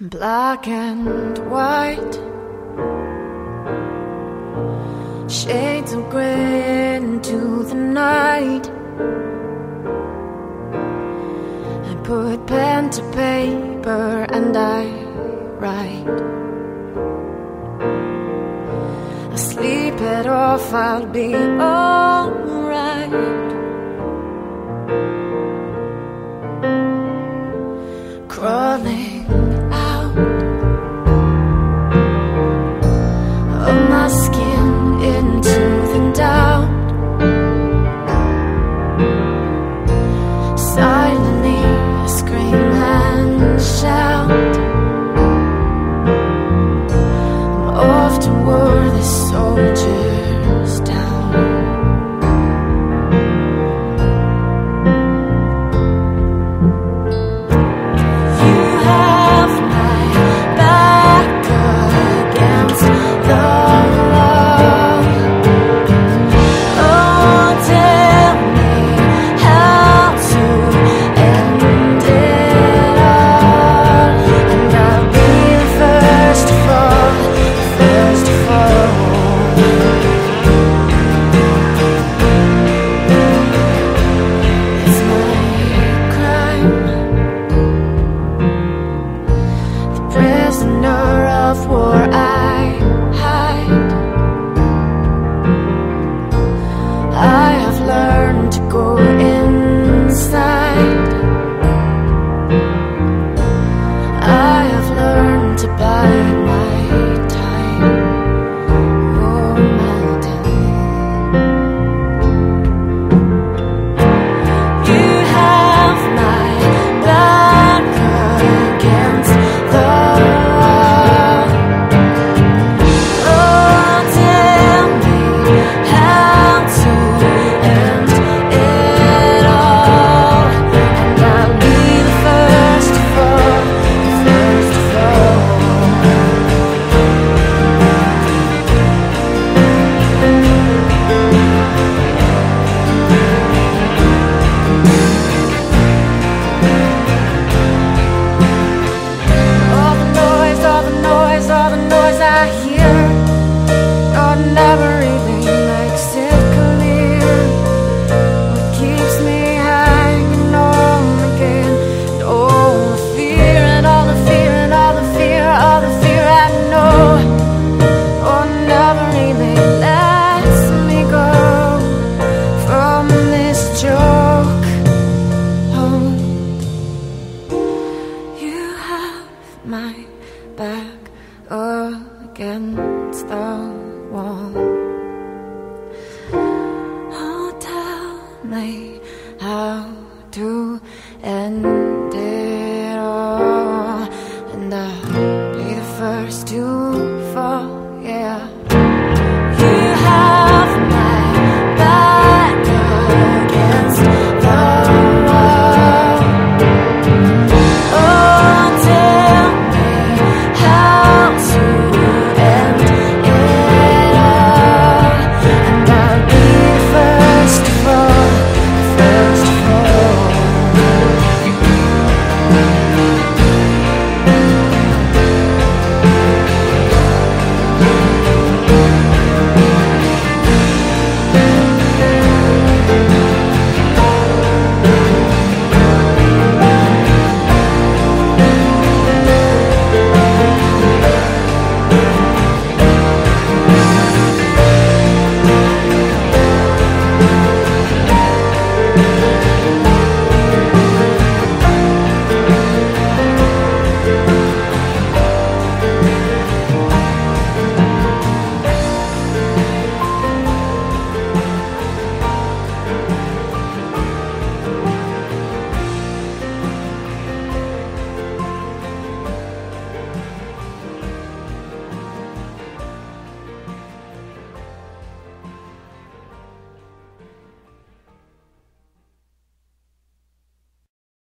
black and white, shades of gray into the night. I put pen to paper and I write. I sleep it off, I'll be alright. apart. my back against the wall. Oh, tell me how to end.